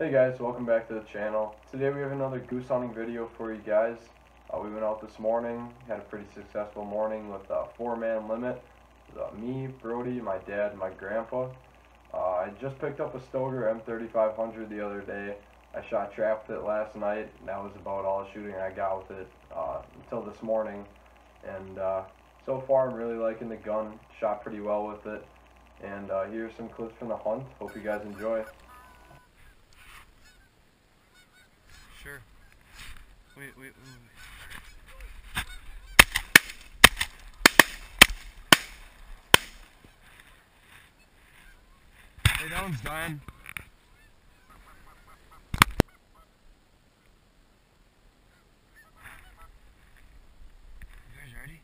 Hey guys, welcome back to the channel. Today we have another goose hunting video for you guys. Uh, we went out this morning, had a pretty successful morning with a four-man limit. Uh, me, Brody, my dad, my grandpa. Uh, I just picked up a Stoeger M3500 the other day. I shot trap with it last night, that was about all the shooting I got with it uh, until this morning. And uh, so far I'm really liking the gun, shot pretty well with it. And uh, here's some clips from the hunt. Hope you guys enjoy. Sure. Wait, wait, wait. Hey, that one's dying. You guys ready?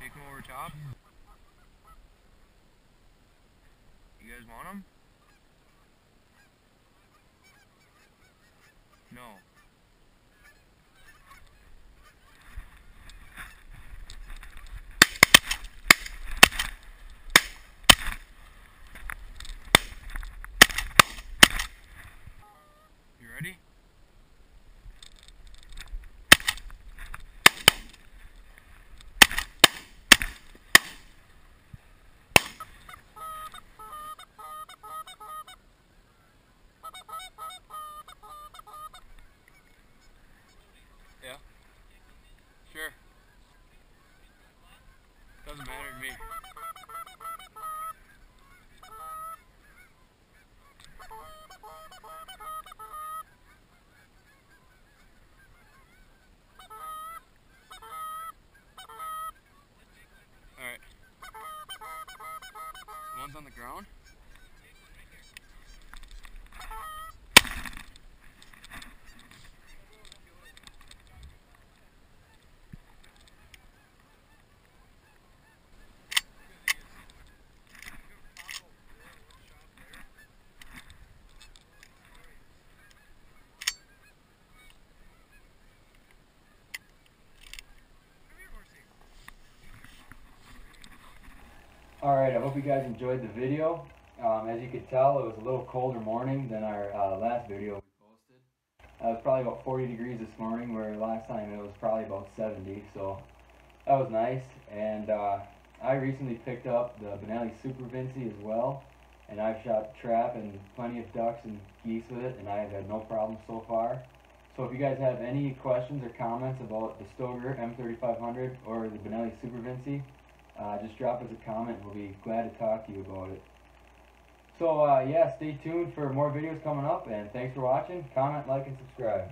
Take them over top. You guys want them? No. You ready? Yeah. Sure. Doesn't matter to me. Alright. One's Alright, I hope you guys enjoyed the video. Um, as you could tell, it was a little colder morning than our uh, last video we posted. It was probably about 40 degrees this morning, where last time it was probably about 70, so that was nice. And uh, I recently picked up the Benelli Super Vinci as well, and I've shot trap and plenty of ducks and geese with it, and I have had no problems so far. So if you guys have any questions or comments about the Stoeger M3500 or the Benelli Super Vinci, uh, just drop us a comment. We'll be glad to talk to you about it. So, uh, yeah, stay tuned for more videos coming up, and thanks for watching. Comment, like, and subscribe.